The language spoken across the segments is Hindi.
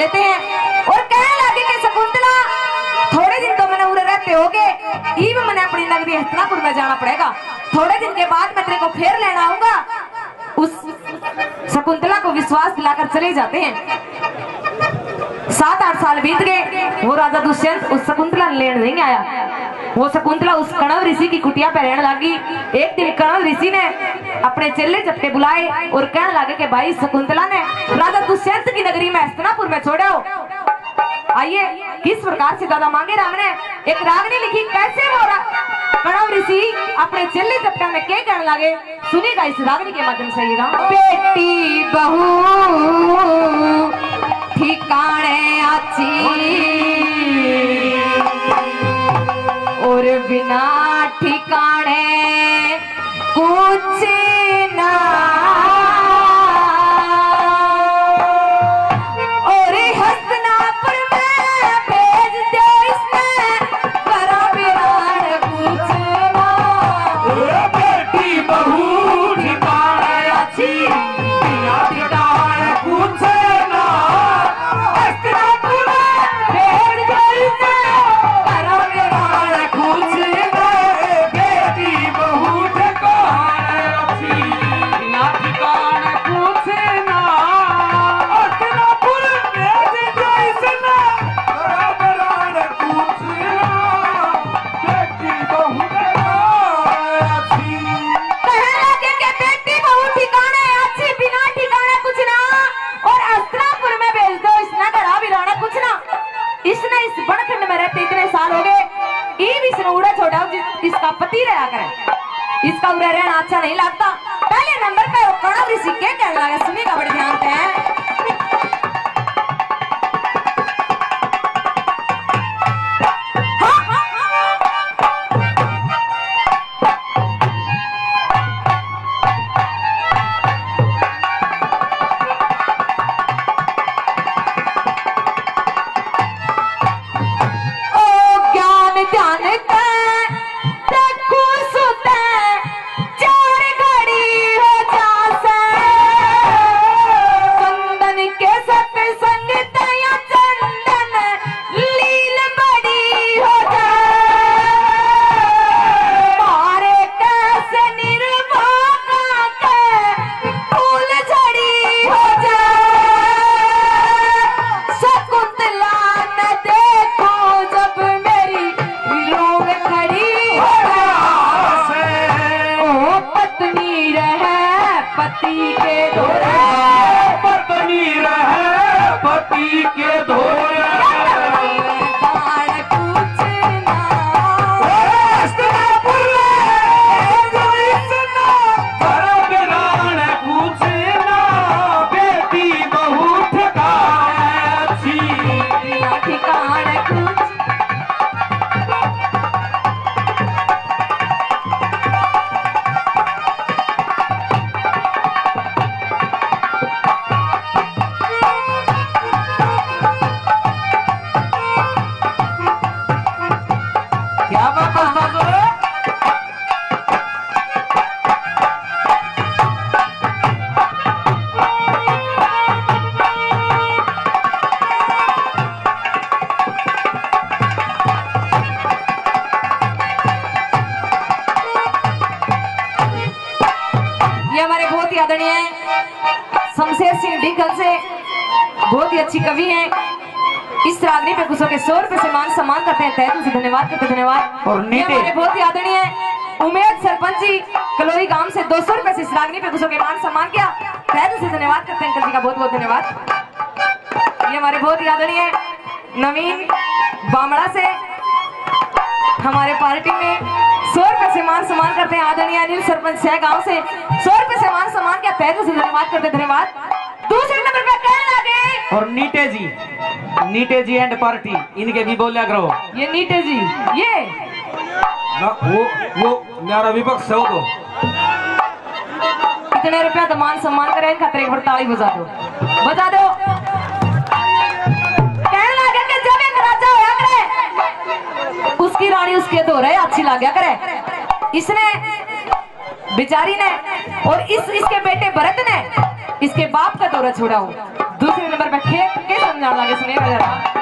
लेते हैं। और कह लगे कि शकुंतला थोड़े दिन तो मैंने उड़े रहते हो गए मैंने अपनी नगरी हस्तनापुर में जाना पड़ेगा। थोड़े दिन के बाद मैं तेरे को फिर लेना आऊँगा। उस शकुंतला को विश्वास दिलाकर चले जाते हैं। सात आठ साल बीत गए। वो राजा दुष्यंत उस शकुंतला लेने नहीं आया। वो शकुंतला उस कणव ऋषि की कुटिया पे रहने लगी। एक दिन कणव ऋषि ने अपने चेले चपटे बुलाए और कहने लगे कि भाई, शकुंतला ने राजा दुष्यंत की नगरी में हस्तनापुर में छोड़ा हो। आइए, किस प्रकार से दादा मांगे राम ने? एक रागनी लिखी, कैसे वो कणव ऋषि अपने चेले चपटा में क्या कहने लगे, सुनिएगा इस रागनी के माध्यम से ये राम बेटी बहू Party. डिंगल से बहुत ही अच्छी कवि हैं। इस रागनी पे कुछ के सौ रुपए से मान सम्मान करते हैं। तहत से धन्यवाद करते धन्यवाद। और हमारे बहुत ही आदरणीय उमेद सरपंच जी कलोई गाँव से दो सौ रुपए से इस रागनी पे कुछ के मान सम्मान किया। तहत से धन्यवाद करते हैं। अंकल जी का बहुत बहुत धन्यवाद। ये हमारे बहुत ही आदरणीय नवीन बामड़ा से हमारे पार्टी में सौ रुपए से मान सम्मान करते हैं। आदरणीय अनिल सरपंच सह गाँव से सौ रुपए से मान सम्मान किया। तहत से धन्यवाद करते धन्यवाद। दूसरे नंबर पे कहने लगे और नीटे जी नीटे जी एंड पार्टी इनके भी बोलिया करो। ये नीटे जी ये। ना वो वो मेरा विपक्ष है वो तो। कितने रुपया तो मान सम्मान करें खतरे की ताली बजा दो। बजा दो। कहने लगे कि जब एक राजा होया करे उसकी रानी उसके दो रहे अच्छी लग गया करे। इसने बेचारी ने और इस इसके बेटे भरत ने इसके बाप का दौरा छोड़ा हूँ। दूसरे नंबर पर खेत के समझा सुनिएगा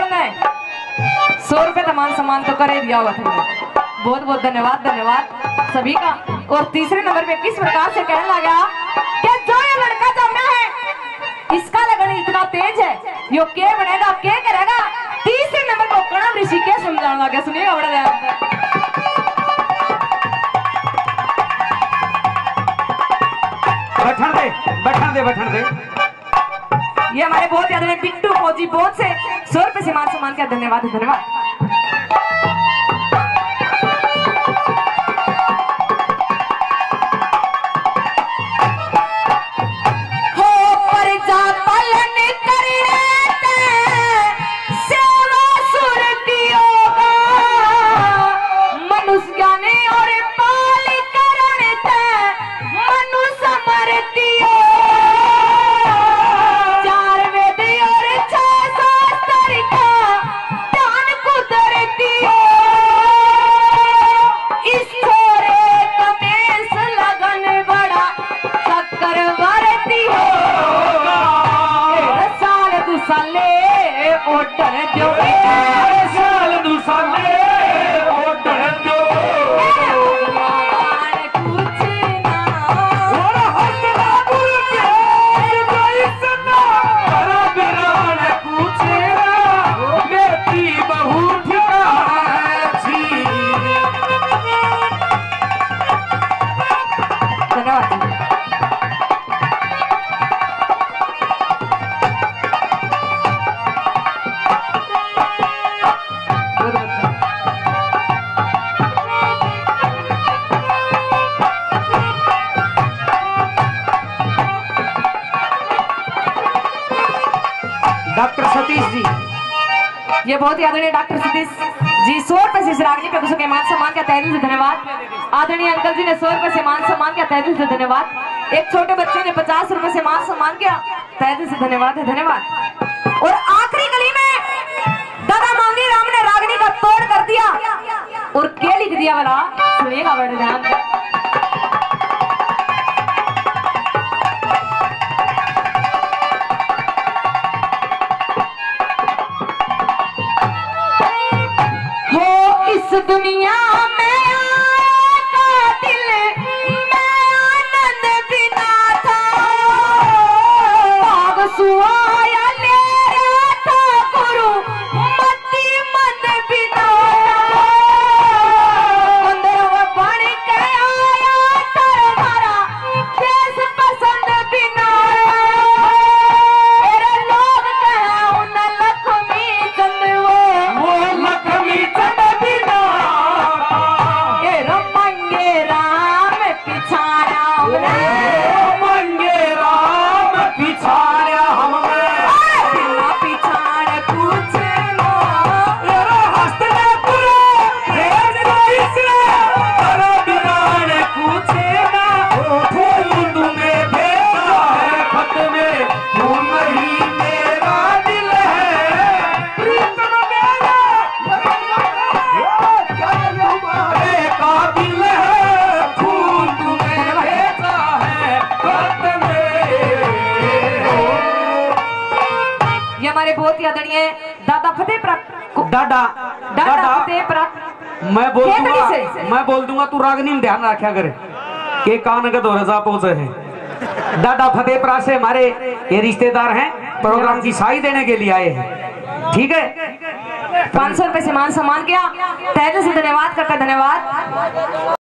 आदरणीय इस टोल ने सौ रुपए का मान सम्मान तो करे दिया हुआ था। बहुत बहुत धन्यवाद धन्यवाद। सभी का। और तीसरे नंबर पे किस प्रकार से कहने लगा कि जो ये लड़का जमा है इसका लगन इतना तेज है। यो के बनेगा के करेगा? तीसरे नंबर को कणव ऋषि के समझाने लगा। सुनिएगा बड़ा ध्यान बैठन दे बैठन दे बैठन दे। ये हमारे बहुत याद में पिंटू फौजी बहुत से सौ रुपए से मान सम्मान का धन्यवाद धन्यवाद। ओटर जो बहुत ही आदरणीय डॉक्टर सतीश जी सौ रुपए से रागनी पे कुछ के मान सम्मान का तय से धन्यवाद। आदरणीय अंकल जी ने सौ रुपए से मान सम्मान किया तय से धन्यवाद। एक छोटे बच्चे ने पचास रुपए से मान सम्मान किया तय से धन्यवाद है, धन्यवाद। और आखिरी गली में दादा मांगी राम ने रागनी का तोड़ कर दिया। और क्या लिख दिया वाला सुनिएगा बड़े ध्यान। प्राप्त। डाडा डाडा मैं बोल दूँगा मैं बोल दूँगा तू रागनी में ध्यान रखा करे के कान का दौरा जा पहुँचे है। डाडा फतेहपुरा से हमारे ये रिश्तेदार हैं प्रोग्राम की साई देने के लिए आए हैं। ठीक है? पाँच सौ रुपए से मान सम्मान किया। तहे दिल से धन्यवाद करता धन्यवाद।